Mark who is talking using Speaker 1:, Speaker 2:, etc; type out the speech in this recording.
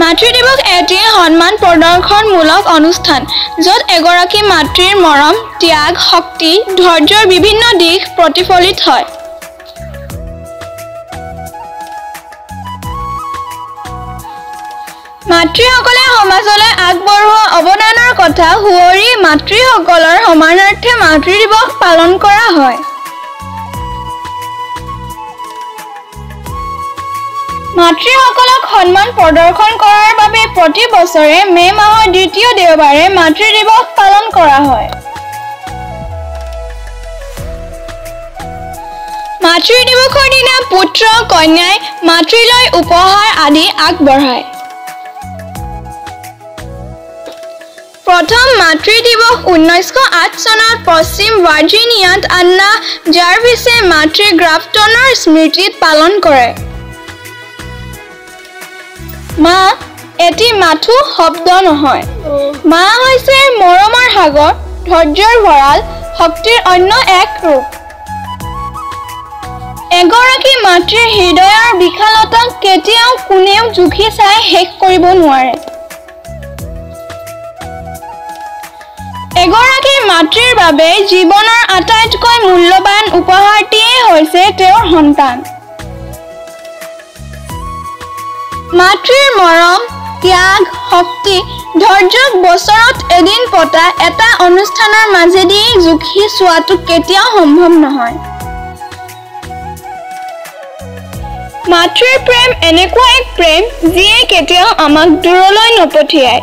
Speaker 1: মাতৃ দিৱস। এটি সন্মান প্ৰদৰ্শনমূলক অনুষ্ঠান য'ত এগৰাকী মাতৃৰ মৰম ত্যাগ শক্তি ধৈৰ্যৰ বিভিন্ন দিশ প্ৰতিফলিত হয়। মাতৃসকলে সমাজলৈ আগবঢ়োৱা অৱদানৰ কথা সুঁৱৰি মাতৃসকলৰ সমানাৰ্থে মাতৃ দিৱস পালন কৰা হয়। মাতৃসকলক সন্মান প্ৰদৰ্শন কৰাৰ বাবে প্ৰতি বছৰে মে' মাহৰ দ্বিতীয় দেওবাৰে মাতৃ দিৱস পালন কৰা হয়। মাতৃ দিৱসৰ দিনা পুত্ৰ কন্যাই মাতৃলৈ উপহাৰ আদি আগবঢ়ায়। প্ৰথম মাতৃ দিৱস ঊনৈছশ আঠ চনত পশ্চিম ভাৰ্জিনিয়াত আন্না জাৰ্ভিছে মাতৃ গ্ৰাফটনৰ স্মৃতিত পালন কৰে। মা এটি মাথো শব্দ নহয়। মা হৈছে মৰমৰ সাগৰ ধৈৰ্যৰ ভঁৰাল শক্তিৰ অন্য এক ৰূপ। এগৰাকী মাতৃৰ হৃদয়ৰ বিশালতাক কেতিয়াও কোনেও জুখি চাই শেষ কৰিব নোৱাৰে। এগৰাকী মাতৃৰ বাবে জীৱনৰ আটাইতকৈ মূল্যৱান উপহাৰটিয়েই হৈছে তেওঁৰ সন্তান। মাতৃৰ মৰম ত্যাগ শক্তি ধৈৰ্যক বছৰত এদিন পতা এটা অনুষ্ঠানৰ মাজেদি জুখি চোৱাটো কেতিয়াও সম্ভৱ নহয়। মাতৃৰ প্ৰেম এনেকুৱা এক প্ৰেম যিয়ে কেতিয়াও আমাক দূৰলৈ নপঠিয়ায়।